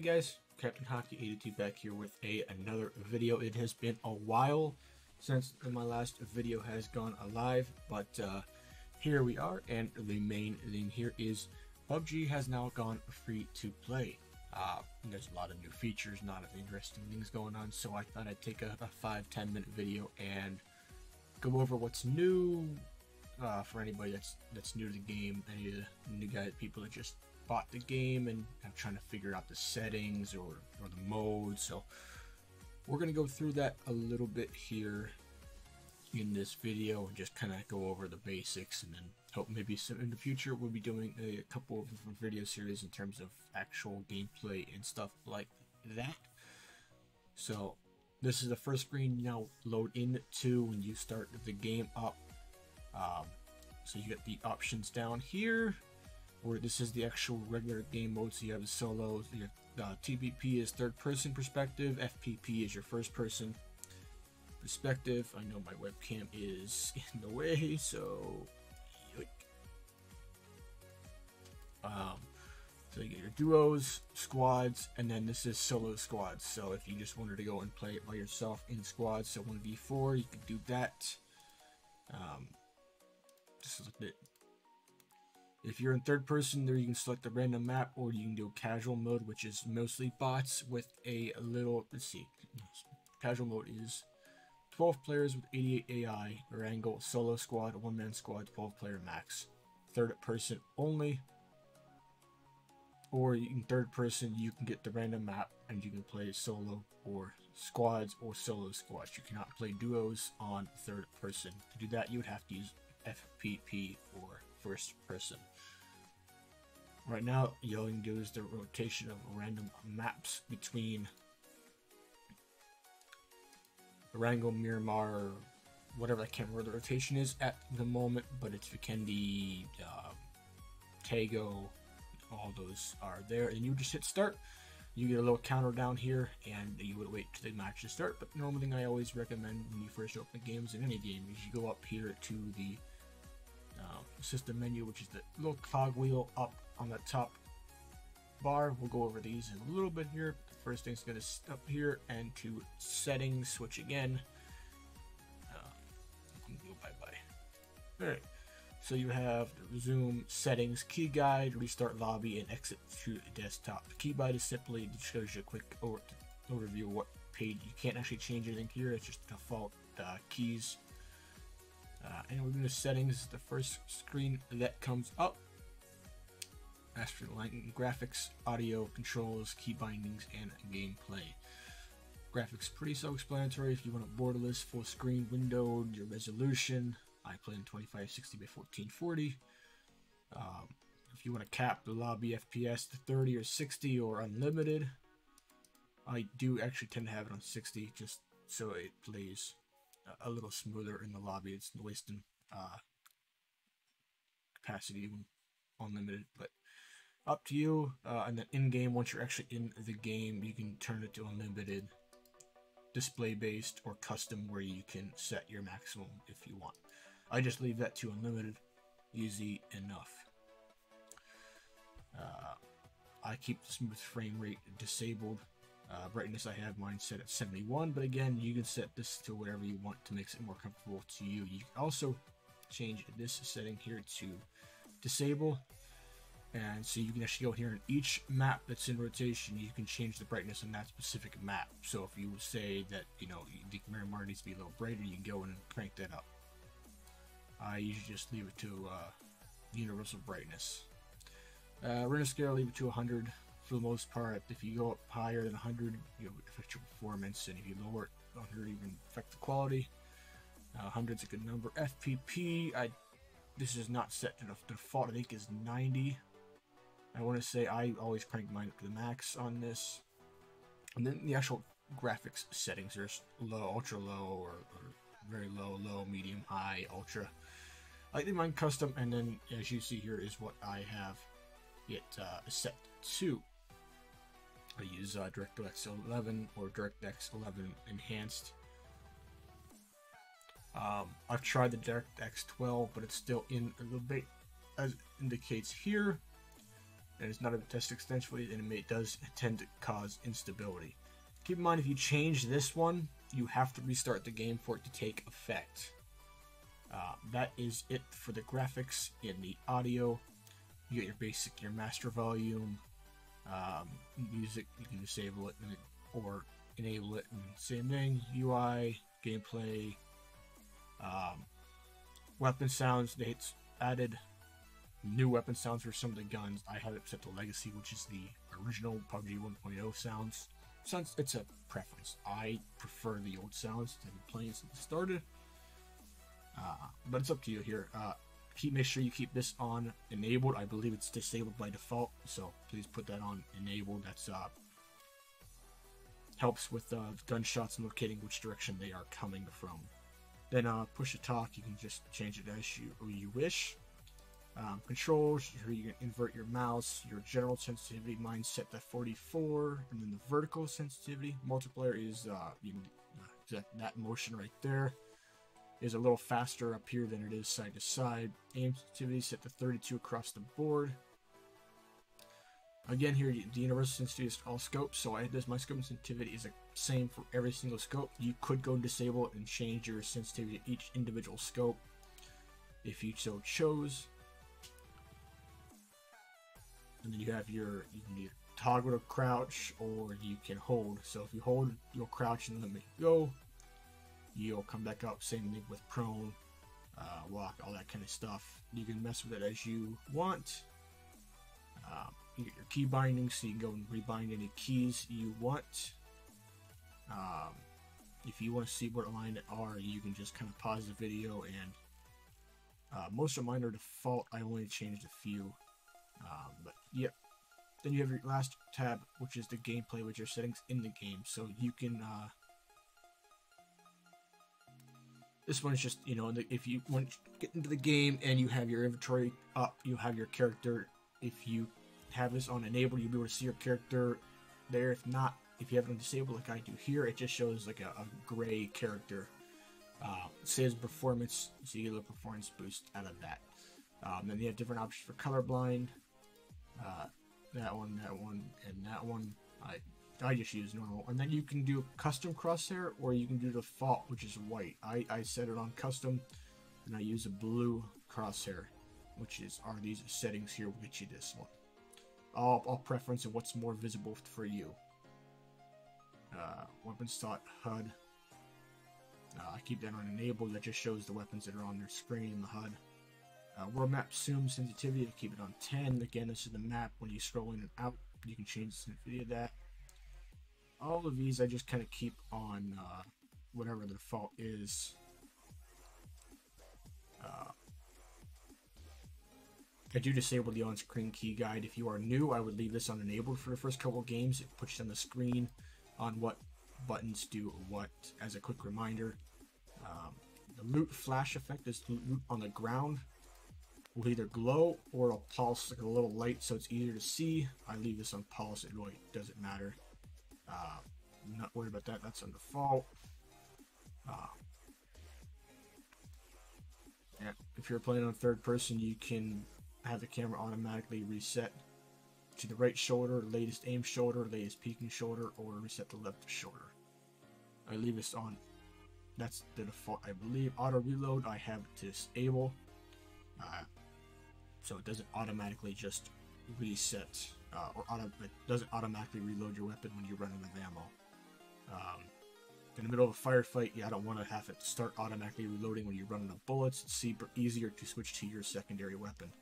Hey guys, Captain Hockey 82 back here with a another video. It has been a while since my last video has gone alive, but uh, here we are. And the main thing here is PUBG has now gone free to play. Uh, there's a lot of new features, a lot of interesting things going on, so I thought I'd take a, a 5 10 minute video and go over what's new uh, for anybody that's that's new to the game, any of the new guys, people that just bought the game and I'm trying to figure out the settings or, or the modes. So we're going to go through that a little bit here in this video and just kind of go over the basics and then hope maybe some in the future we'll be doing a, couple of different video series in terms of actual gameplay and stuff like that. So this is the first screen you now load into when you start the game up. Um, so you get the options down here where this is the actual regular game mode. So you have the solo, your uh, TPP is third person perspective, FPP is your first person perspective. I know my webcam is in the way, so um, so you get your duos, squads, and then this is solo squads. So if you just wanted to go and play it by yourself in squads, so 1v4, you can do that. Um, this is a bit if you're in third person, there you can select a random map, or you can do casual mode, which is mostly bots with a little. Let's see, casual mode is 12 players with 88 AI, Erangel, solo squad, one man squad, 12 player max, third person only. Or in third person, you can get the random map and you can play solo or squads or solo squads. You cannot play duos on third person. To do that, you would have to use FPP or first person. Right now, all you can do is the rotation of random maps between Erangel, Miramar, whatever I can't remember the rotation is at the moment, but it's Vikendi, uh, Taego, all those are there. And you just hit start. You get a little counter down here, and you would wait to the match to start. But the normal thing I always recommend when you first open games in any game is you go up here to the system menu, which is the little cog wheel up on the top bar. We'll go over these in a little bit here. First thing's going to stop here and to settings, switch again. Uh, bye bye. All right. So you have the resume settings, key guide, restart lobby, and exit to desktop. The key guide is simply it shows you a quick over overview of what page. You can't actually change anything here. It's just default uh, keys uh, and we're going to settings, the first screen that comes up. As for lighting, graphics, audio, controls, key bindings, and gameplay. Graphics pretty self-explanatory. If you want a borderless, full screen, windowed, your resolution. I play in 2560 by 1440. Um, if you want to cap the lobby FPS to 30 or 60 or unlimited, I do actually tend to have it on 60 just so it plays a little smoother in the lobby. It's wasting uh, capacity when unlimited, but up to you. Uh, and then in game, once you're actually in the game, you can turn it to unlimited, display based, or custom, where you can set your maximum if you want. I just leave that to unlimited, easy enough. Uh, I keep the smooth frame rate disabled uh, brightness I have mine set at 71, but again, you can set this to whatever you want to make it more comfortable to you. You can also change this setting here to disable. And so you can actually go here in each map that's in rotation, you can change the brightness on that specific map. So if you say that, you know, the Miramar needs to be a little brighter, you can go and crank that up. I usually just leave it to uh, universal brightness. Uh, render scale, leave it to 100 for the most part. If you go up higher than 100, you know, affect your performance, and if you lower it 100, even affect the quality. Uh, 100's a good number. FPP, I this is not set to the default. I think is 90. I want to say I always crank mine up to the max on this. And then the actual graphics settings, there's low, ultra low, or, or very low, low, medium, high, ultra. I think mine custom, and then as you see here is what I have it uh, set to. I use uh, DirectX 11 or DirectX 11 Enhanced. Um, I've tried the DirectX 12, but it's still in the bit as indicates here. and it's not a test extensively, and it does tend to cause instability. Keep in mind, if you change this one, you have to restart the game for it to take effect. Uh, that is it for the graphics and the audio. You get your basic, your master volume, um, music, you can disable it or enable it, and same thing, UI, gameplay, um, weapon sounds, it's added new weapon sounds for some of the guns. I have it set to Legacy, which is the original PUBG 1.0 sounds. Since it's a preference, I prefer the old sounds. Been playing since it started, uh, but it's up to you here. Uh, keep make sure you keep this on enabled. I believe it's disabled by default, so please put that on enabled. That's uh, helps with uh, gunshots and locating which direction they are coming from. Then uh, push to talk, you can just change it as you you wish. Um, controls, here you can invert your mouse, your general sensitivity, mine set to 44, and then the vertical sensitivity. Multiplayer is uh, you can, uh, that, that motion right there is a little faster up here than it is side to side. Aim sensitivity set to 32 across the board. Again, here the universal sensitivity is all scopes, so I this my scope sensitivity is the same for every single scope. You could go disable it and change your sensitivity to each individual scope if you so chose. And then you have your you can either toggle to crouch or you can hold. So if you hold, you'll crouch and let me go. You'll come back up. Same thing with prone, uh, walk, all that kind of stuff. You can mess with it as you want. Um, you get your key bindings, so you can go and rebind any keys you want. Um, if you want to see what it are, you can just kind of pause the video and uh, most of mine are default. I only changed a few. Um, but yep. Then you have your last tab, which is the gameplay, which are settings in the game. So you can. Uh, this one's just you know if you want to get into the game and you have your inventory up, you have your character. If you have this on enabled, you'll be able to see your character there. If not, if you have it on disabled like I do here, it just shows like a, a gray character. Uh, performance, so you get a performance boost out of that. Um, then you have different options for colorblind. Uh, that one, that one, and that one. I I just use normal. And then you can do custom crosshair, or you can do default, which is white. I, I set it on custom, and I use a blue crosshair, which is are these settings here will get you this one. All, preference of what's more visible for you. Uh, weapon HUD. Uh, I keep that on enabled. That just shows the weapons that are on their screen in the HUD. Uh, world map zoom sensitivity to keep it on 10. Again, this is the map. When you scroll in and out, you can change the sensitivity of that. All of these I just kind of keep on uh, whatever the default is. Uh, I do disable the on-screen key guide. If you are new, I would leave this on enabled for the first couple games. It puts on the screen on what buttons do what as a quick reminder. Um, the loot flash effect is loot on the ground will either glow or it'll pulse like a little light so it's easier to see. I leave this on pulse, it really doesn't matter. Uh, not worried about that, that's on default. Uh, yeah, if you're playing on third person, you can have the camera automatically reset to the right shoulder, latest aim shoulder, latest peeking shoulder, or reset the left shoulder. I leave this on. That's the default, I believe. Auto reload, I have to disable. Uh, so it doesn't automatically just reset uh, or auto, it doesn't automatically reload your weapon when you run out of ammo. Um, in the middle of a firefight, yeah, I don't want to have it start automatically reloading when you run out of bullets. It's easier to switch to your secondary weapon.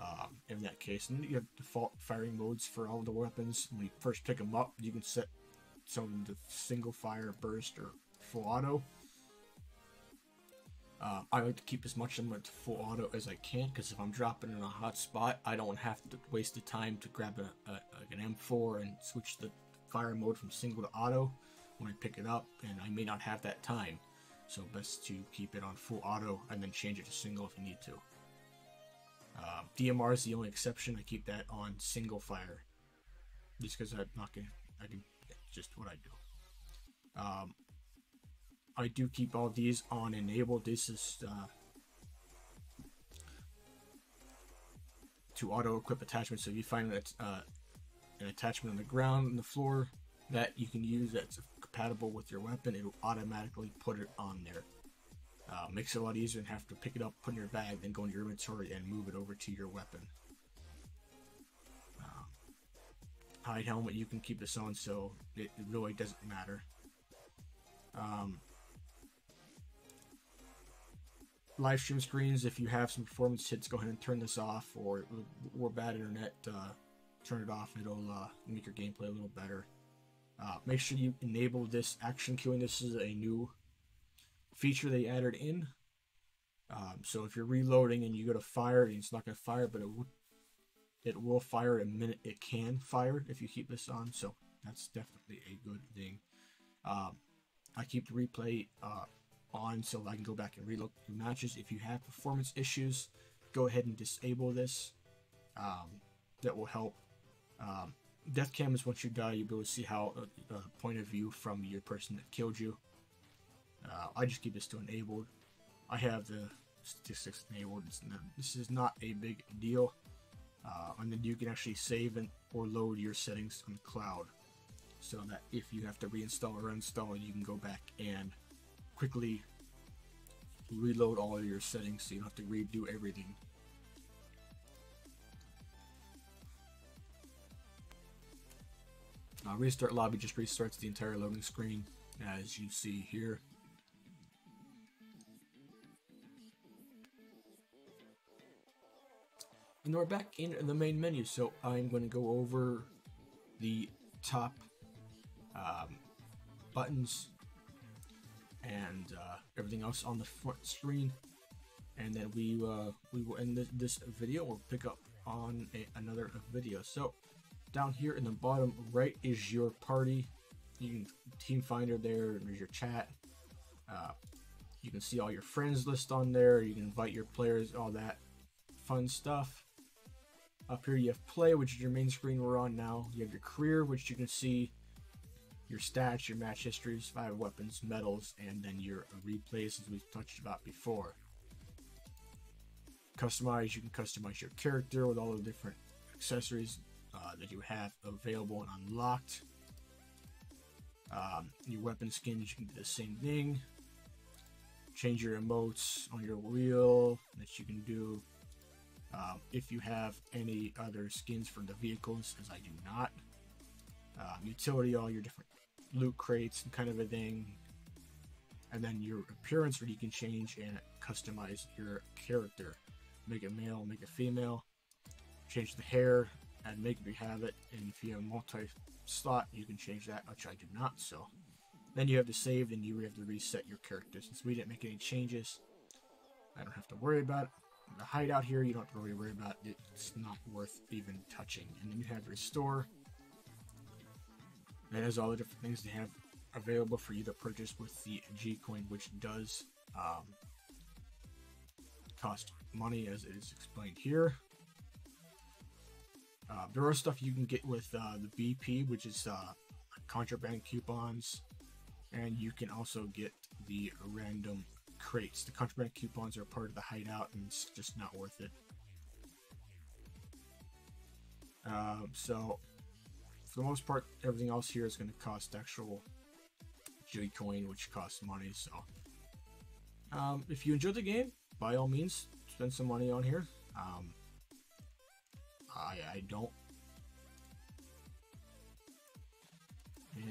Um, in that case, and you have default firing modes for all the weapons. When you first pick them up, you can set some to single fire, burst, or full auto. Uh, I like to keep as much of them at full auto as I can because if I'm dropping in a hot spot, I don't have to waste the time to grab a, a, an M4 and switch the fire mode from single to auto when I pick it up, and I may not have that time. So best to keep it on full auto and then change it to single if you need to. Uh, DMR is the only exception. I keep that on single fire, just because I'm not gonna. I can just what I do. Um, I do keep all these on enabled. This is uh, to auto equip attachments. So if you find that uh, an attachment on the ground, on the floor, that you can use that's compatible with your weapon, it'll automatically put it on there. Uh, makes it a lot easier than have to pick it up, put in your bag, then go into your inventory and move it over to your weapon. Um, hide helmet, you can keep this on, so it, it really doesn't matter. Um, live stream screens, if you have some performance hits, go ahead and turn this off, or or bad internet, uh, turn it off. It'll uh, make your gameplay a little better. Uh, make sure you enable this action queuing. This is a new feature they added in. Um, so if you're reloading and you go to fire, and it's not going to fire, but it will, it will fire a minute it can fire if you keep this on. So that's definitely a good thing. Um, I keep the replay uh, on so I can go back and reload through matches. If you have performance issues, go ahead and disable this. Um, that will help. Um, death cam is once you die, you'll be able to see how a, uh, point of view from your person that killed you. Uh, I just keep this to enabled. I have the statistics enabled. Not, this is not a big deal. Uh, and then you can actually save and or load your settings on the cloud so that if you have to reinstall or uninstall you can go back and quickly reload all your settings so you don't have to redo everything. Uh, restart lobby just restarts the entire loading screen as you see here. And we're back in the main menu, so I'm going to go over the top um, buttons and uh, everything else on the front screen. And then we uh, we will end this video. We'll pick up on a, another video. So down here in the bottom right is your party. You can team finder there. There's your chat. Uh, you can see all your friends list on there. You can invite your players, all that fun stuff. Up here you have play, which is your main screen we're on now. You have your career, which you can see your stats, your match histories, five weapons, medals, and then your replays as we've touched about before. Customize, you can customize your character with all the different accessories uh, that you have available and unlocked. Um, your weapon skins, you can do the same thing. Change your emotes on your wheel that you can do. Um, if you have any other skins for the vehicles, as I do not. Um, utility, all your different loot crates and kind of a thing. And then your appearance where you can change and customize your character. Make it male, make it female. Change the hair, and make it have it. And if you have multi slot, you can change that, which I do not. So then you have to save and you have to reset your character. Since we didn't make any changes, I don't have to worry about it. The hideout here, you don't have to really worry about it. It's not worth even touching. And then you have restore. That has all the different things they have available for you to purchase with the G coin, which does um, cost money, as it is explained here. Uh, there are stuff you can get with uh, the BP, which is uh, contraband coupons, and you can also get the random crates. The contraband coupons are part of the hideout, and it's just not worth it. Um, so for the most part, everything else here is going to cost actual J-Coin, which costs money, so... Um, if you enjoyed the game, by all means, spend some money on here. Um, I, I don't.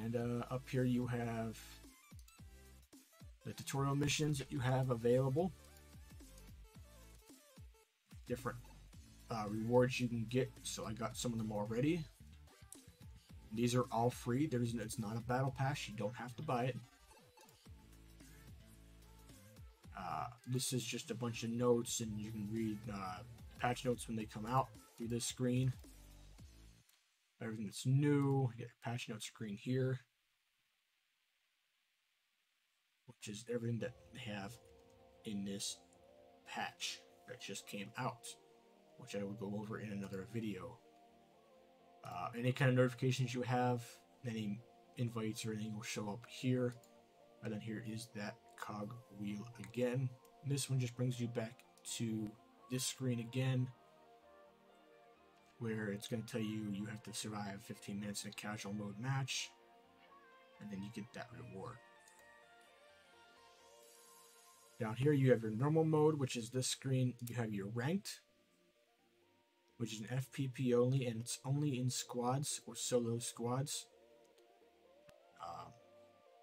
And uh, up here you have the tutorial missions that you have available. Different uh, rewards you can get, so I got some of them already. These are all free. There's it's not a battle pass. You don't have to buy it. Uh, this is just a bunch of notes, and you can read uh, patch notes when they come out through this screen. Everything that's new, you get patch note screen here, which is everything that they have in this patch that just came out, which I will go over in another video. Any kind of notifications you have, any invites or anything will show up here. And then here is that cog wheel again. This one just brings you back to this screen again. where it's going to tell you you have to survive 15 minutes in a casual mode match, and then you get that reward. Down here, you have your normal mode, which is this screen. You have your ranked, which is an FPP only, and it's only in squads or solo squads. Um,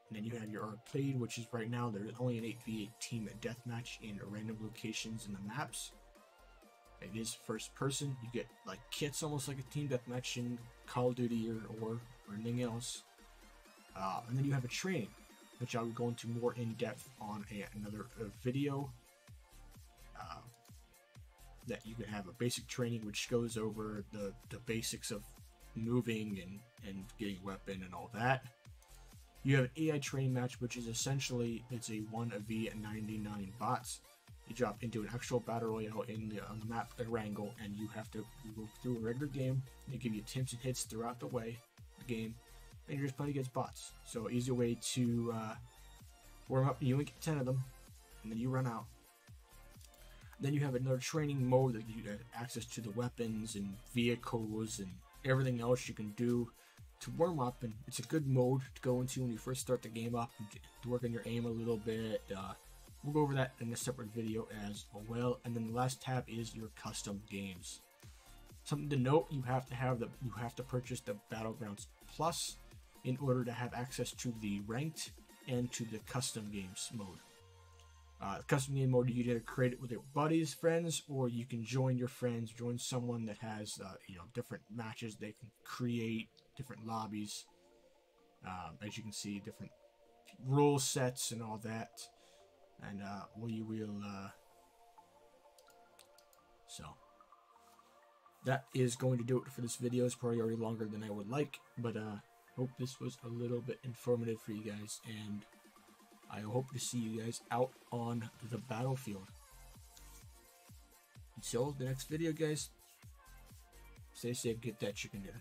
and then you have your arcade, which is right now there's only an 8v8 team deathmatch in random locations in the maps. It is first person. You get like kits almost like a team deathmatch in Call of Duty or, or, or anything else. Uh, and then you have a training, which I will go into more in depth on a, another uh, video. That you can have a basic training which goes over the, the basics of moving and, and getting weapon and all that. You have an AI training match, which is essentially it's a 1v 99 bots. You drop into an actual battle royale in the, on the map Erangel, and you have to go through a regular game. They give you tips and hits throughout the way, the game, and you're just playing against bots. So easy way to uh, warm up. You only get 10 of them, and then you run out. Then you have another training mode that you have access to the weapons and vehicles and everything else you can do to warm up. And it's a good mode to go into when you first start the game up to work on your aim a little bit. Uh, we'll go over that in a separate video as well. And then the last tab is your custom games. Something to note: you have to have the you have to purchase the Battlegrounds Plus in order to have access to the ranked and to the custom games mode. Uh, custom game mode, you either create it with your buddies, friends, or you can join your friends, join someone that has, uh, you know, different matches. They can create different lobbies. Um, as you can see, different rule sets and all that. And uh, we will. Uh, so that is going to do it for this video. It's probably already longer than I would like, but uh, hope this was a little bit informative for you guys and. I hope to see you guys out on the battlefield. Until the next video, guys, stay safe, get that chicken dinner.